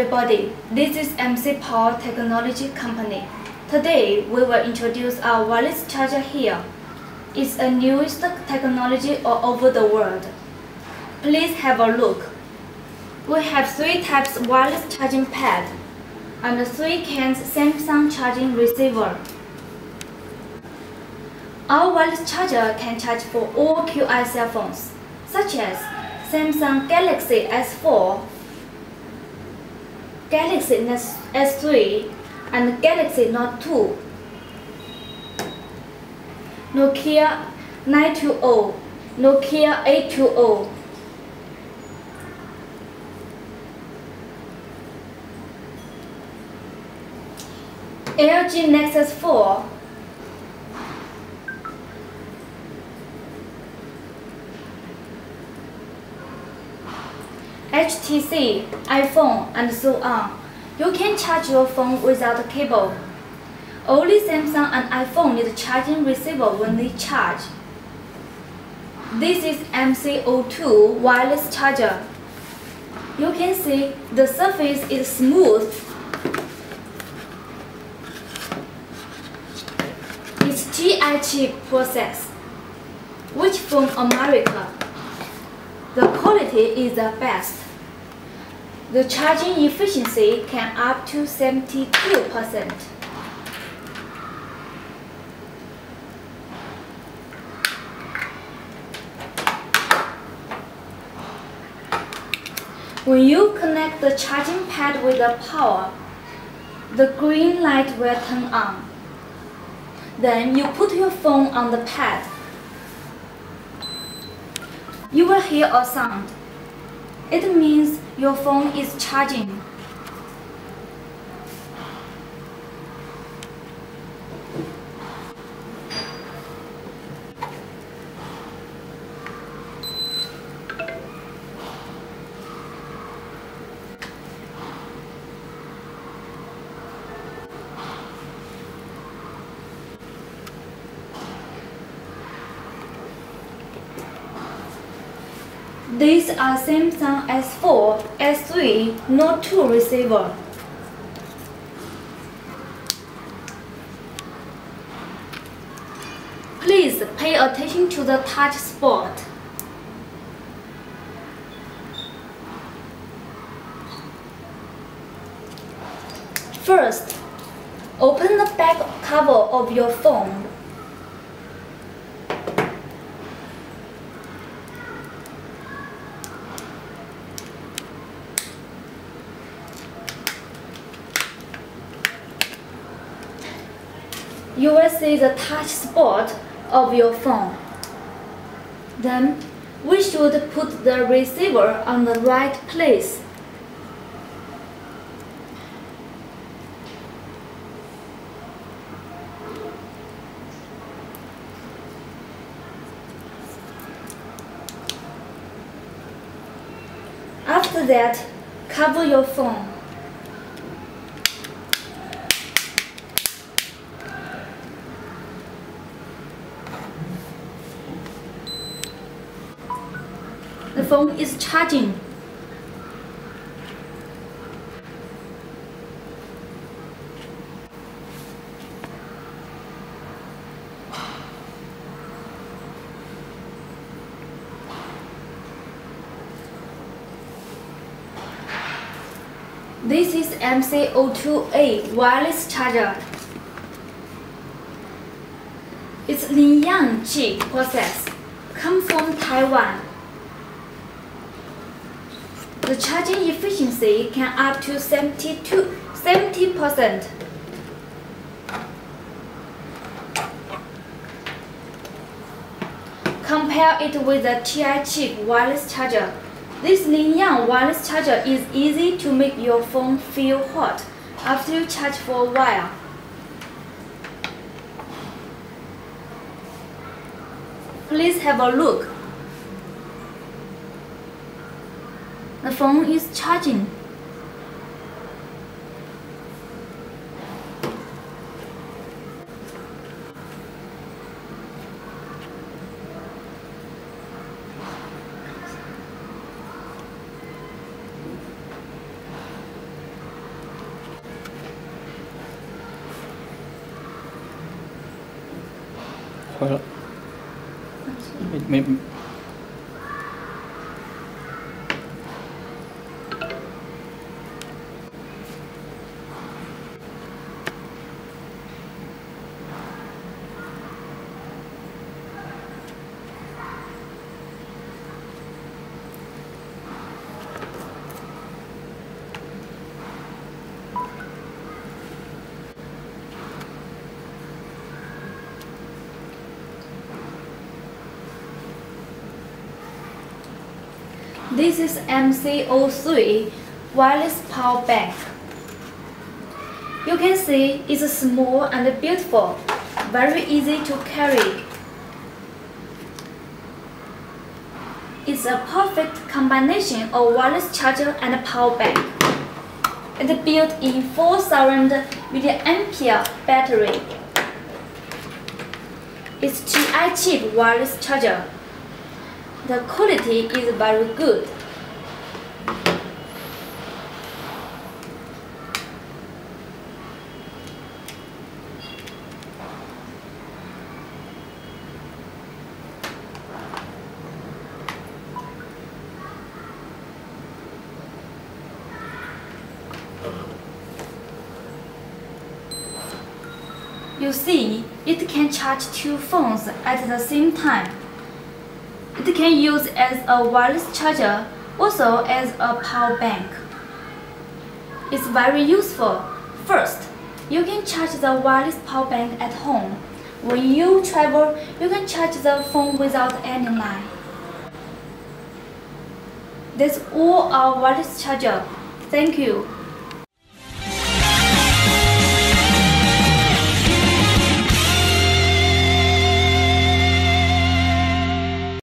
everybody, this is MC Power Technology Company. Today we will introduce our wireless charger here. It's a newest technology all over the world. Please have a look. We have three types wireless charging pad and three cans Samsung charging receiver. Our wireless charger can charge for all QI cell phones, such as Samsung Galaxy S4 Galaxy S3 and Galaxy Note 2. Nokia 920, Nokia 820. LG Nexus 4 HTC, iPhone, and so on. You can charge your phone without a cable. Only Samsung and iPhone need charging receiver when they charge. This is MC02 wireless charger. You can see the surface is smooth. It's TI chip process, which from America. The quality is the best. The charging efficiency can up to 72%. When you connect the charging pad with the power, the green light will turn on. Then you put your phone on the pad you will hear a sound. It means your phone is charging. These are Samsung S4, S3, Note 2 receiver. Please pay attention to the touch spot. First, open the back cover of your phone you will see the touch spot of your phone. Then, we should put the receiver on the right place. After that, cover your phone. The phone is charging. This is MC02A wireless charger. It's Lingyang chip process, come from Taiwan. The charging efficiency can up to 72, 70%. Compare it with the TI chip wireless charger. This Lingyang wireless charger is easy to make your phone feel hot after you charge for a while. Please have a look. The phone is charging. Hold up. It This is MC03 wireless power bank. You can see it's small and beautiful, very easy to carry. It's a perfect combination of wireless charger and power bank. It's built in 4000 mAh battery. It's TI chip wireless charger. The quality is very good. You see, it can charge two phones at the same time. It can use as a wireless charger, also as a power bank. It's very useful. First, you can charge the wireless power bank at home. When you travel, you can charge the phone without any line. That's all our wireless charger. Thank you.